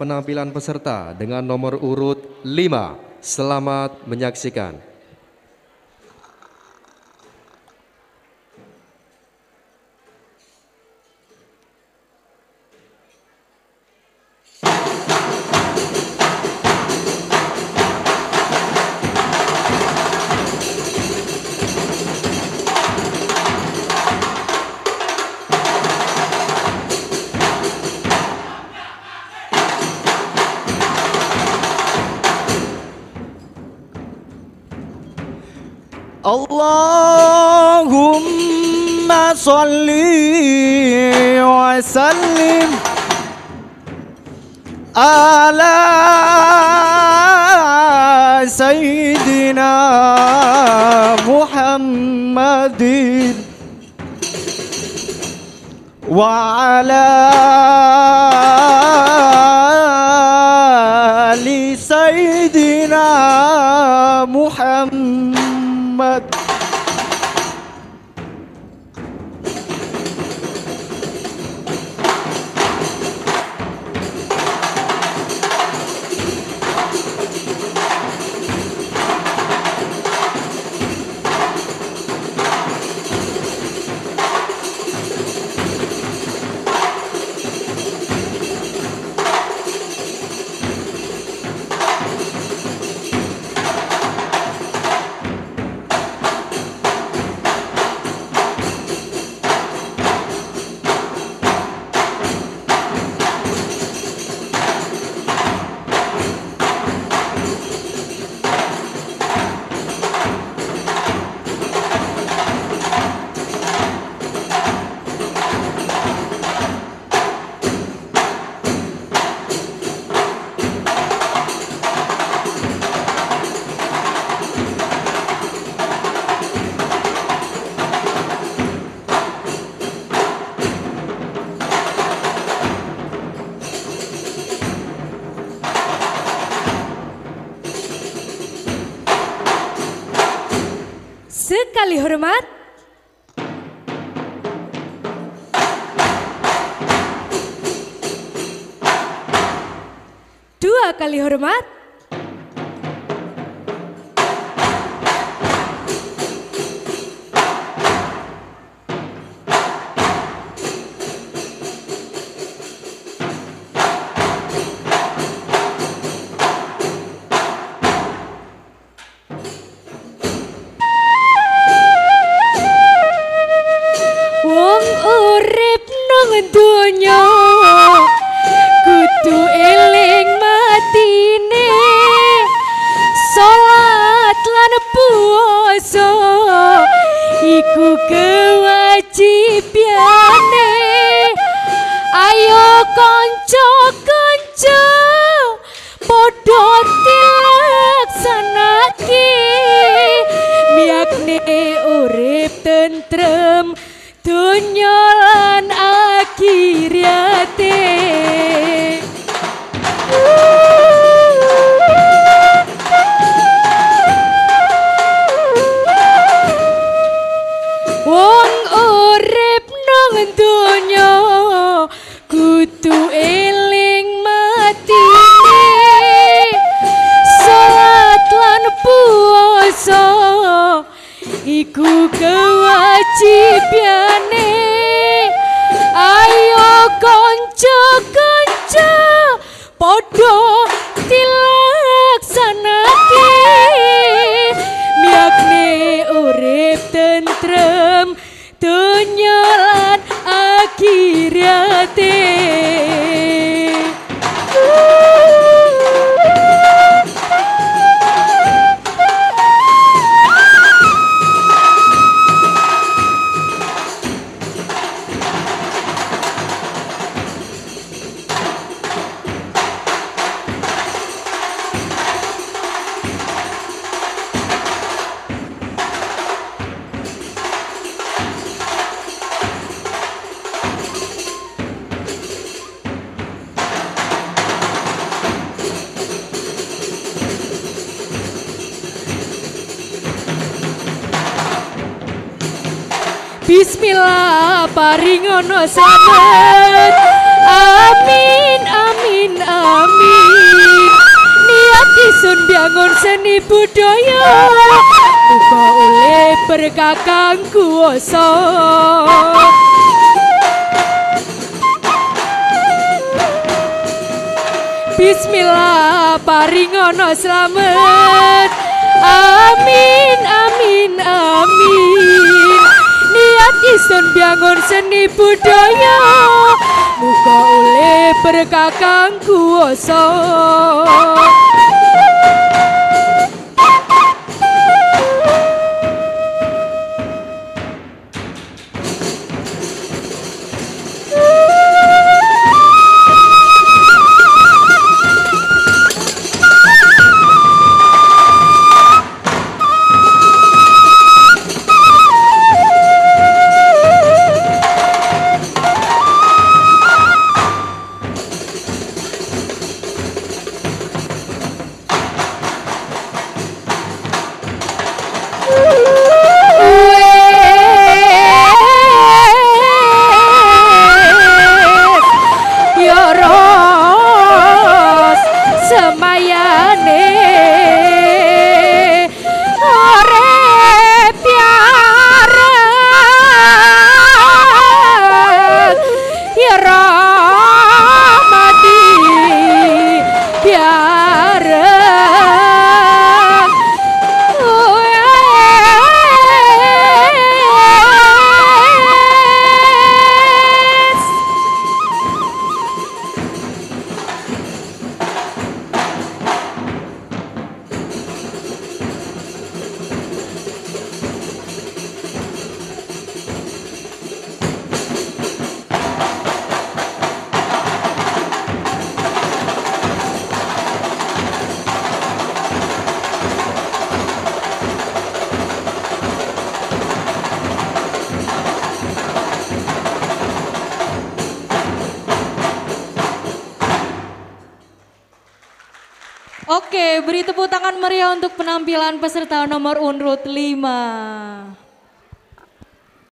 penampilan peserta dengan nomor urut 5. Selamat menyaksikan. اللهم صل وسلم على سيدنا محمد وعلى Sekali hormat. Dua kali hormat. Puasa iku kewajibane ayo kanca-kanca कीरते Bismillah paringono selamat. Amin amin amin. Niat isun bangun seni budaya. Buka oleh berkakang kuasa Bismillah paringono selamat. Seni budaya. Muga oleh berkah kang kuwasa Woo! Oke, beri tepuk tangan meriah untuk penampilan peserta nomor urut 5.